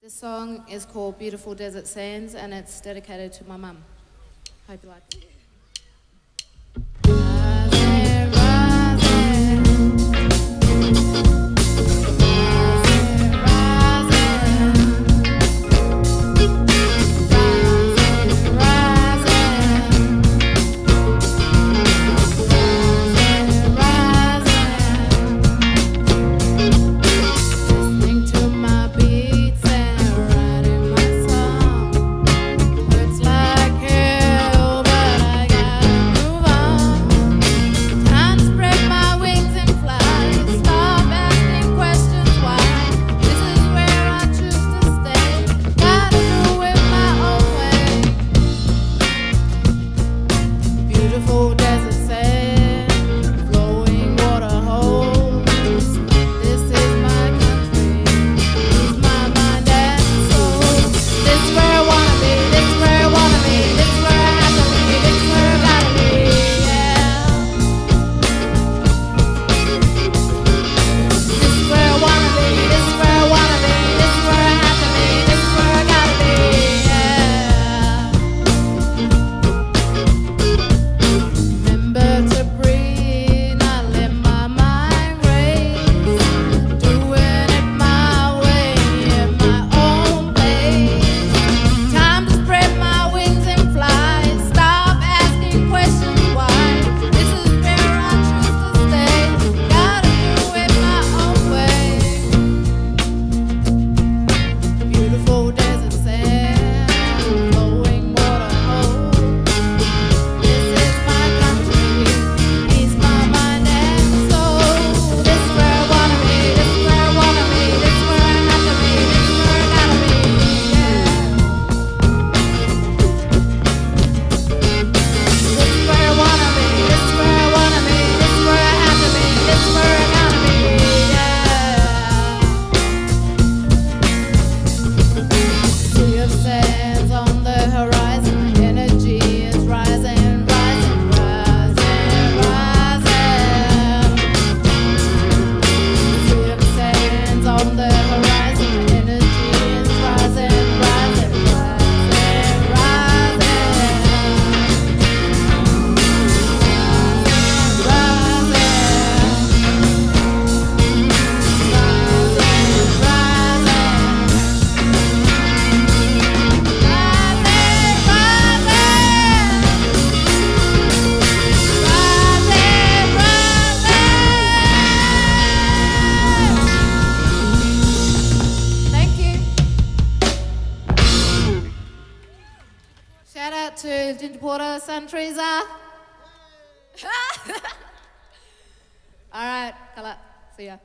This song is called Beautiful Desert Sands and it's dedicated to my mum. Hope you like it. Shout out to Ginger Porter, Sun Teresa. All right, Kala, see ya.